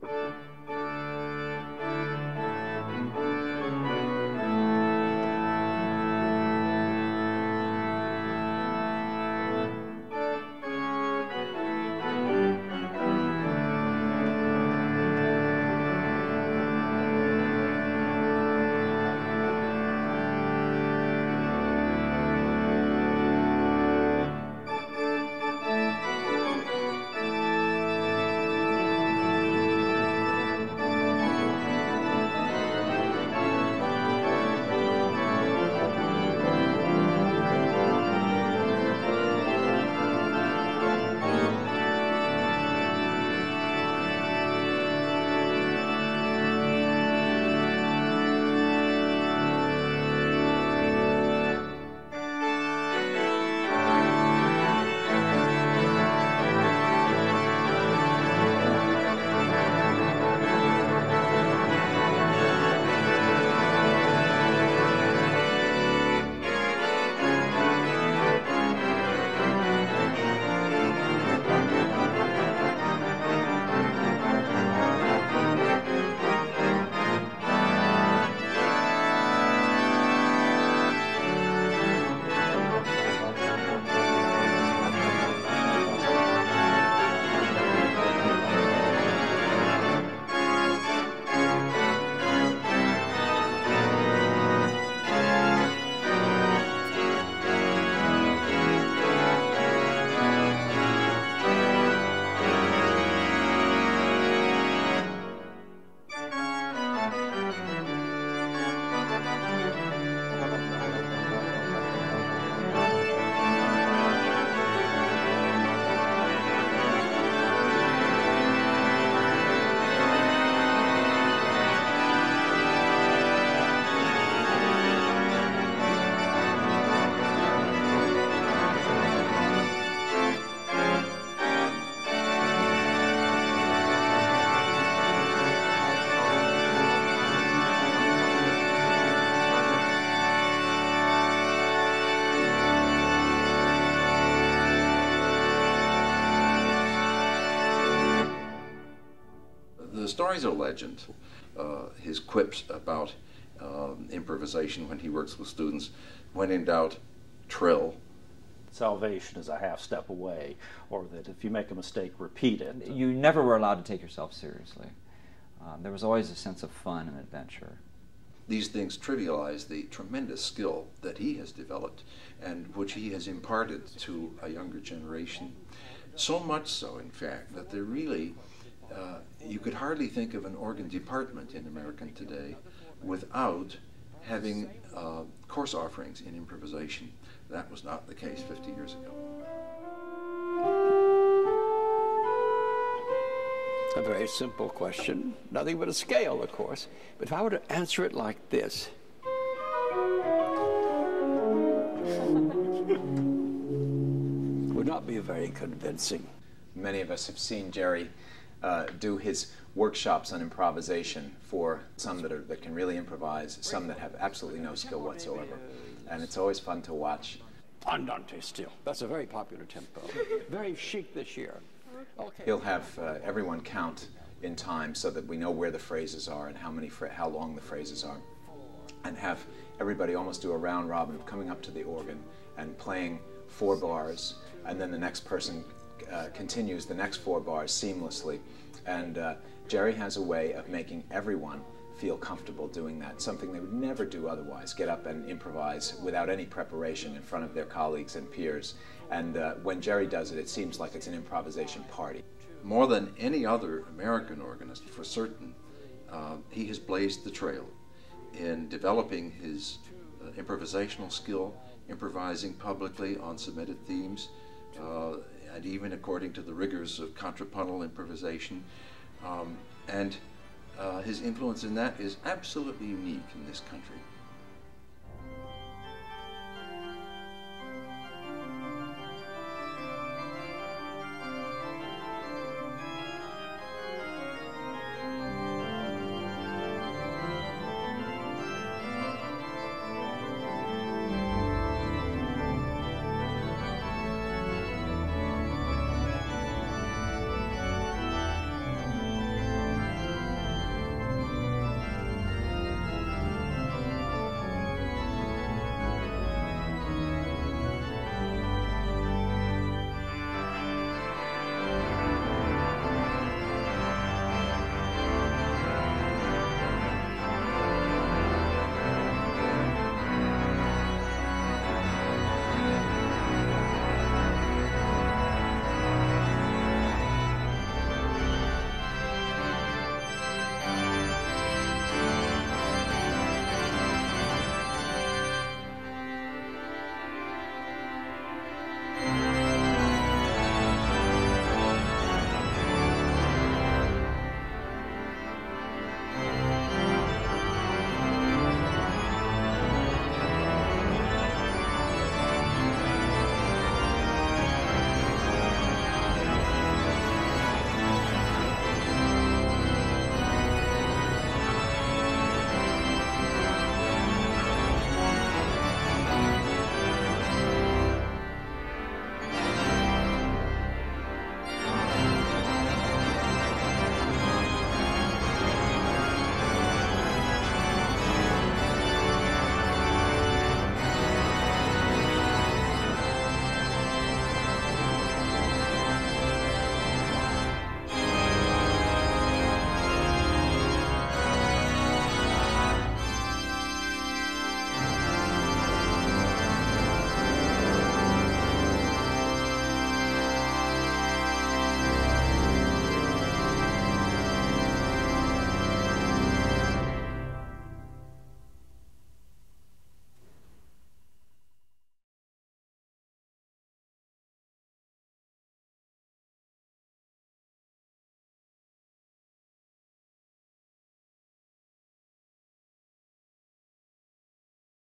the stories are legend. Uh, his quips about um, improvisation when he works with students, when in doubt, trill. Salvation is a half step away, or that if you make a mistake, repeat it. You never were allowed to take yourself seriously. Um, there was always a sense of fun and adventure. These things trivialize the tremendous skill that he has developed and which he has imparted to a younger generation. So much so, in fact, that there really uh, you could hardly think of an organ department in American today without having uh, course offerings in improvisation. That was not the case 50 years ago. A very simple question, nothing but a scale, of course. But if I were to answer it like this, would not be very convincing. Many of us have seen Gerre uh, do his workshops on improvisation for some that, are, that can really improvise, some that have absolutely no skill whatsoever. And it's always fun to watch. Andante still. That's a very popular tempo. very chic this year. Okay. He'll have uh, everyone count in time so that we know where the phrases are and how many how long the phrases are, and have everybody almost do a round robin of coming up to the organ and playing four bars, and then the next person uh, continues the next four bars seamlessly. And uh, Gerre has a way of making everyone feel comfortable doing that, something they would never do otherwise, get up and improvise without any preparation in front of their colleagues and peers. And uh, when Gerre does it, it seems like it's an improvisation party. More than any other American organist, for certain, uh, he has blazed the trail in developing his uh, improvisational skill, improvising publicly on submitted themes, uh, and even according to the rigors of contrapuntal improvisation. Um, and uh, his influence in that is absolutely unique in this country.